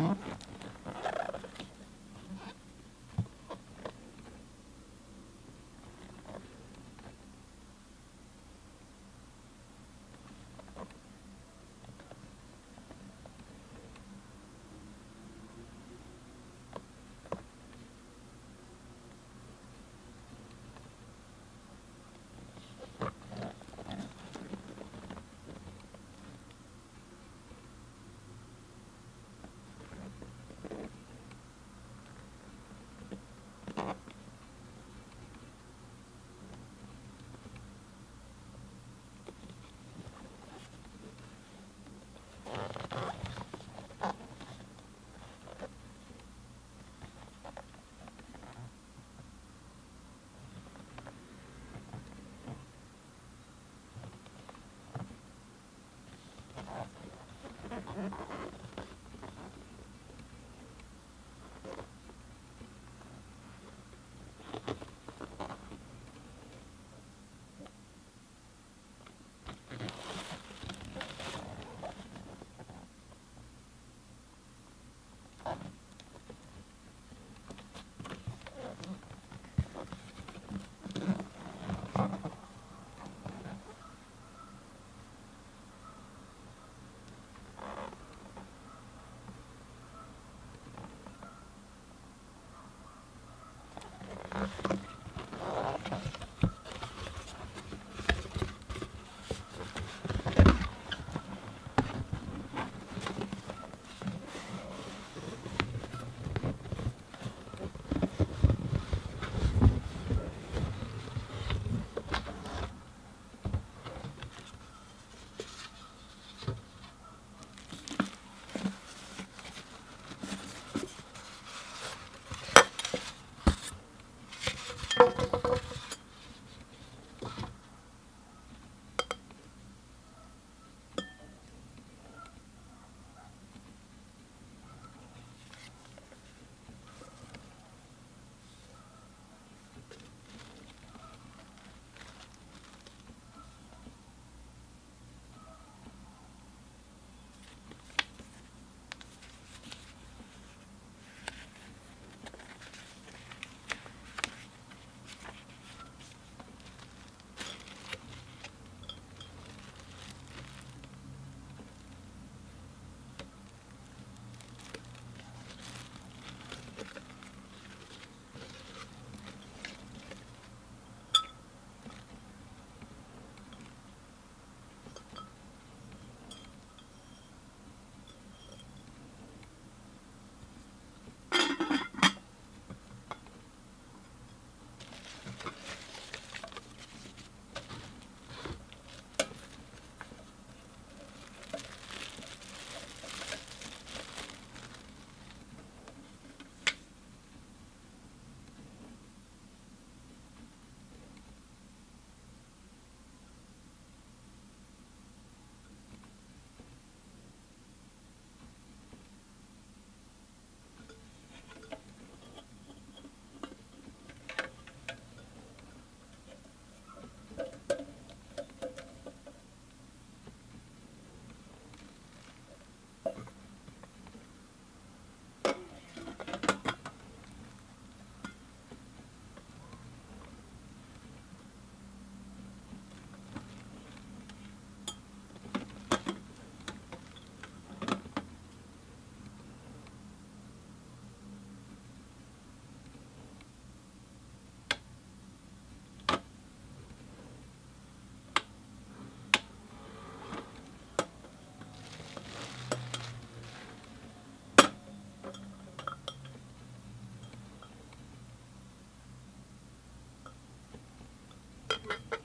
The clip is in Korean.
어? Ha ha ha.